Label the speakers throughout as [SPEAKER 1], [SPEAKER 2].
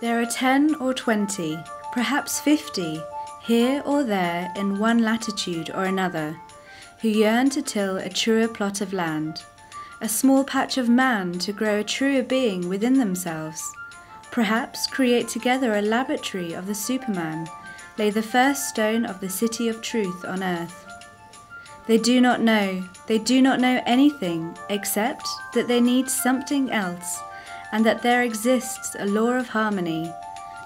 [SPEAKER 1] There are ten or twenty, perhaps fifty, here or there in one latitude or another, who yearn to till a truer plot of land, a small patch of man to grow a truer being within themselves, perhaps create together a laboratory of the Superman, lay the first stone of the city of truth on earth. They do not know, they do not know anything except that they need something else and that there exists a law of harmony,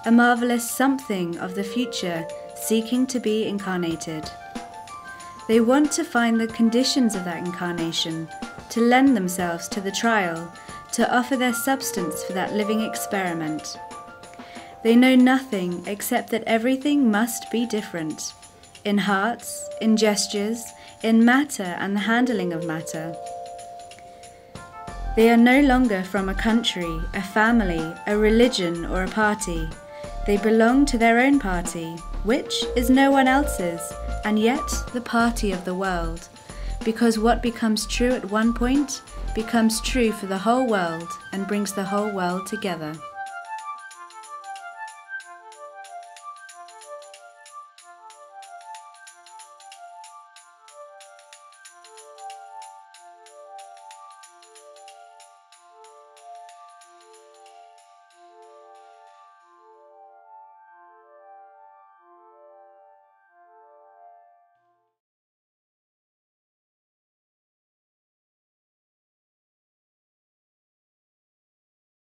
[SPEAKER 1] a marvelous something of the future seeking to be incarnated. They want to find the conditions of that incarnation, to lend themselves to the trial, to offer their substance for that living experiment. They know nothing except that everything must be different in hearts, in gestures, in matter and the handling of matter. They are no longer from a country, a family, a religion, or a party. They belong to their own party, which is no one else's, and yet the party of the world. Because what becomes true at one point becomes true for the whole world and brings the whole world together.